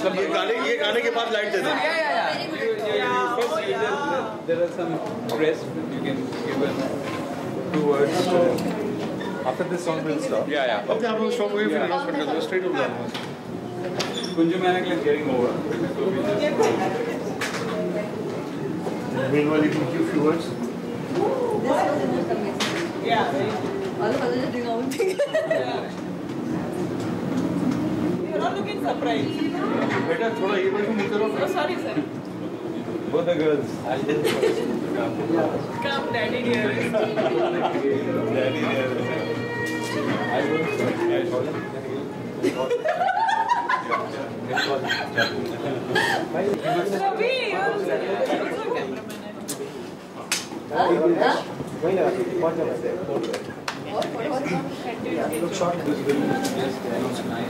ये गाने ये गाने के बाद लाइट दे दें Yeah, yeah, yeah. First, you just, there are some rest. You can give a, two words. After this song will stop. Yeah, yeah. अपने आप लोग स्ट्रॉन्ग हुए फिर अनाउंसमेंट कर दो स्ट्रेट हो जाना Kunju Manak is getting over. So we just, Meanwhile, you can give few words. All of us are just doing our own thing. I'm looking surprised. बेटा थोड़ा ये बाजू मुड़ करो. Oh, sorry sir. Both the girls. Come, daddy dear. daddy dear. I will. I call him. Ravi, also cameraman. वही लगा पहुँच जाना है और और continue shot this will just announce night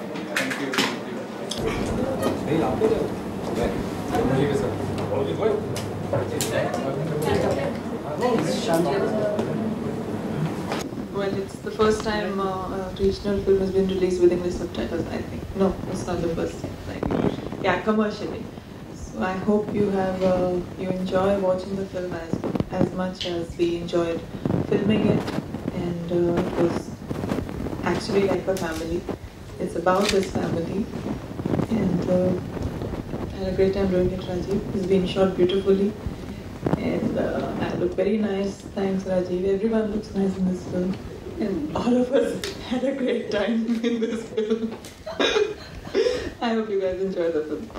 Well, it's the first time uh, a regional film has been released with English subtitles, I think. No, it's not the first time. Yeah, commercially. So I hope you have uh, you enjoy watching the film as as much as we enjoyed filming it, and uh, it was actually like a family. It's about this family, and uh, had a great time doing it, Rajiv. It's been shot beautifully. And uh, I look very nice. Thanks, Rajiv. Everyone looks nice in this film. And all of us had a great time in this film. I hope you guys enjoy the film.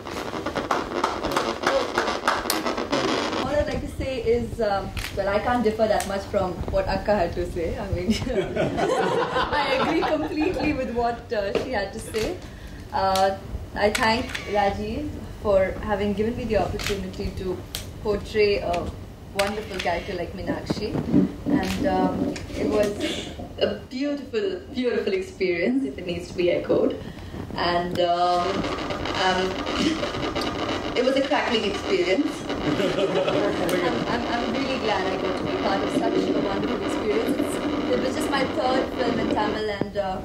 All I'd like to say is, um, well, I can't differ that much from what Akka had to say. I mean, I agree completely with what uh, she had to say. Uh, I thank Rajiv for having given me the opportunity to portray a wonderful character like Minakshi. And um, it was a beautiful, beautiful experience, if it needs to be echoed. And um, um, it was a crackling experience. I'm, I'm, I'm really glad I got to be part of such a wonderful experience. It was just my third film in Tamil and uh,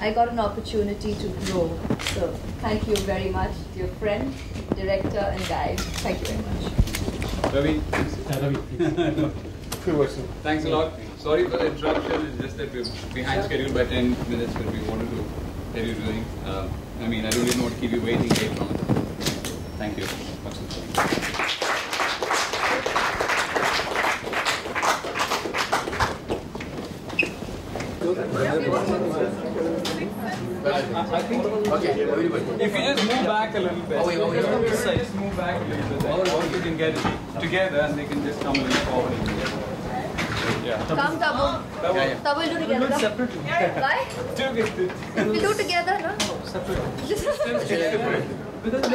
I got an opportunity to grow. So thank you very much, dear friend, director and guide. Thank you very much. Ravi, few words. thanks a lot. Sorry for the interruption. It's just that we're behind schedule by 10 minutes, but we wanted to tell you doing. Uh, I mean, I don't even want to keep you waiting later on. Thank you. If you just move back a little bit, just move back a little bit, then you can get it together and they can just come a little forward. Yeah. Come, Tabu. Tabu, we'll do together. Do it come. separately. Why? Together. We'll do together, no? Separately. Because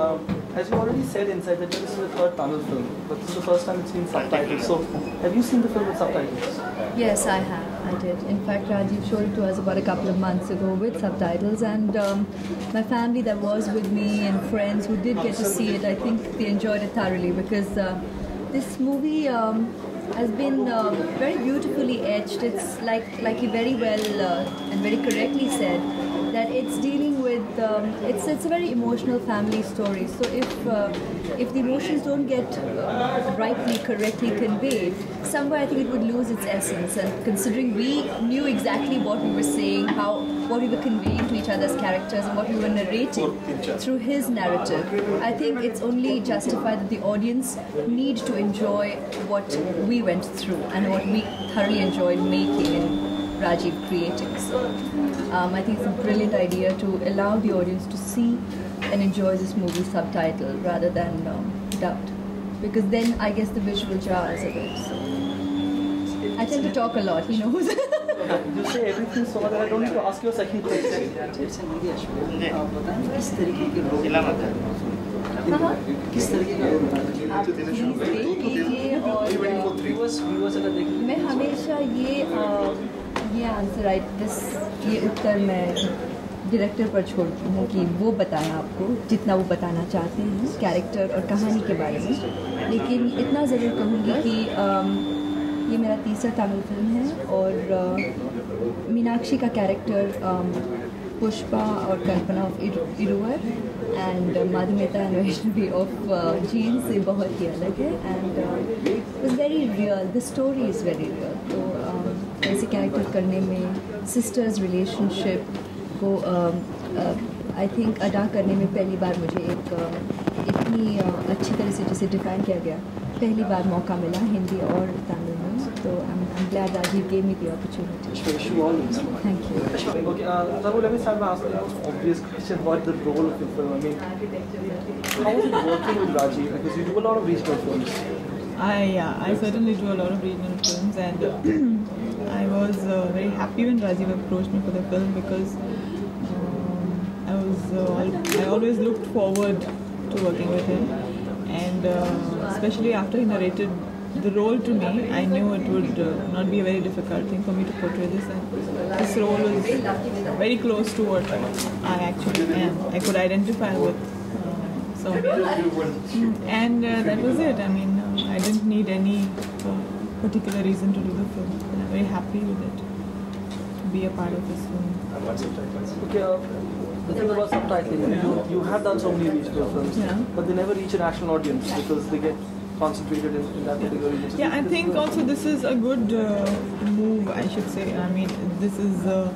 um, as you already said inside that this is the third Tamil film, but this is the first time it's been subtitled. So have you seen the film with subtitles? Yes, I have. I did. In fact, Rajiv showed it to us about a couple of months ago with subtitles, and um, my family that was with me and friends who did get to see it, I think they enjoyed it thoroughly because uh, this movie um, has been uh, very beautifully etched. It's like like he very well uh, and very correctly said that it's dealing with um, it's it's a very emotional family story. So if uh, if the emotions don't get uh, rightly correctly conveyed, somewhere I think it would lose its essence. And considering we knew exactly what we were saying, how what we were conveying to each other's characters, and what we were narrating through his narrative, I think it's only justified that the audience need to enjoy what we went through and what we thoroughly enjoyed making Rajiv creating. So um, I think it's a brilliant idea to allow the audience to see and enjoy this movie subtitled rather than um, dubbed. Because then I guess the visual jars a bit. So. I tend to talk a lot, he knows. you say everything so much that I don't need to ask you a second question. जैसे हिंदी असली आप बताएं किस तरीके के role किस तरीके का रोल आप प्लीज देख लीजिए और व्यूअर्स व्यूअर्स अगर देख मैं हमेशा ये अ, ये आंसर आई दिस ये उत्तर मैं डायरेक्टर पर छोड़ती हूँ कि वो बताएँ आपको जितना वो बताना चाहते हैं कैरेक्टर और कहानी के बारे में। लेकिन इतना ज़रूर कहूँगी कि अम, ये मेरा तीसरा तमिल फ़िल्म है और अ, मीनाक्षी का कैरेक्टर पुष्पा और Kalpana of Iruvar and Madhumita and Vaishnavi of Jean से बहुत ही अलग है and very real the story is very real तो ऐसे कैरेक्टर करने में सिस्टर्स रिलेशनशिप को um, uh, आई थिंक अदा करने में पहली बार मुझे एक um, इतनी uh, अच्छी तरह से जिसे डिफाइन किया गया पहली बार मौका मिला हिंदी और तमिल में तो I am glad that he gave me the opportunity thank you very happy when Rajiv approached me for the film because um, I was uh, I always looked forward to working with him, and uh, especially after he narrated the role to me, I knew it would uh, not be a very difficult thing for me to portray this, and this role is very close to what I actually am. I could identify with. Uh. Mm, and uh, that was it. I mean, I didn't need any uh, particular reason to do the film. I'm very happy with it be a part of this film. Okay, uh, the thing about subtitling, you, you have done so many regional films, Yeah. but they never reach a national audience because they get concentrated in, in that particular region. Yeah, I think this- also this is a good uh, move, I should say. I mean, this is uh,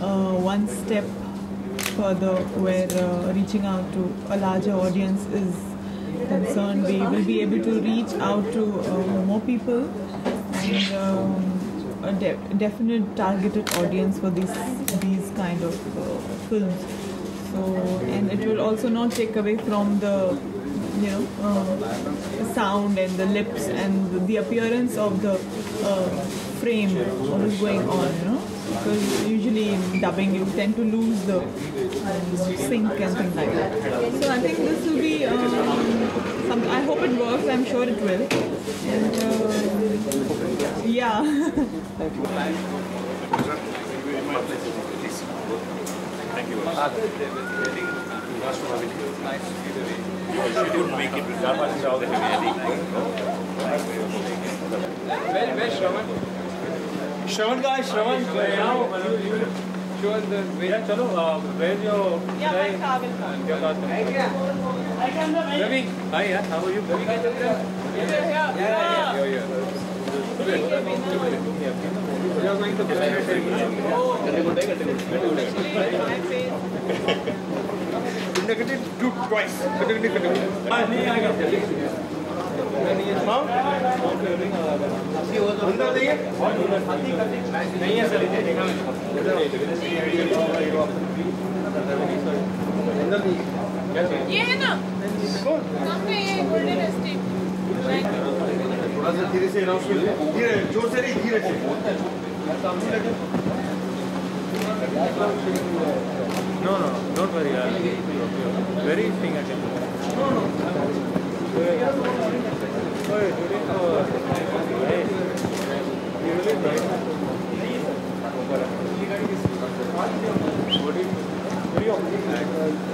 uh, one step further where uh, reaching out to a larger audience is concerned. We will be able to reach out to uh, more people and um, a de- definite targeted audience for these these kind of uh, films. So, and it will also not take away from the you know, uh, sound and the lips and the, appearance of the uh, frame, what is going on, you know because usually in dubbing you tend to lose the um, sync and things like that. So I think this will be um, some, I hope it works. I'm sure it will. And um, yeah. Thank you. Where. Uh, Ravi, hi, yeah, how are you? Ravi, can you tell? Yeah, yeah, yeah. You're here. We are going to Negative two twice. Ah, negative negative. Mount? नहीं है sir ये है ना सामने ये golden estate थोड़ा सा धीरे से धीरे ज़ोर से नहीं धीरे से No, no, don't worry. I'll very thing I can do. No, no. Hey, today, uh, hey, you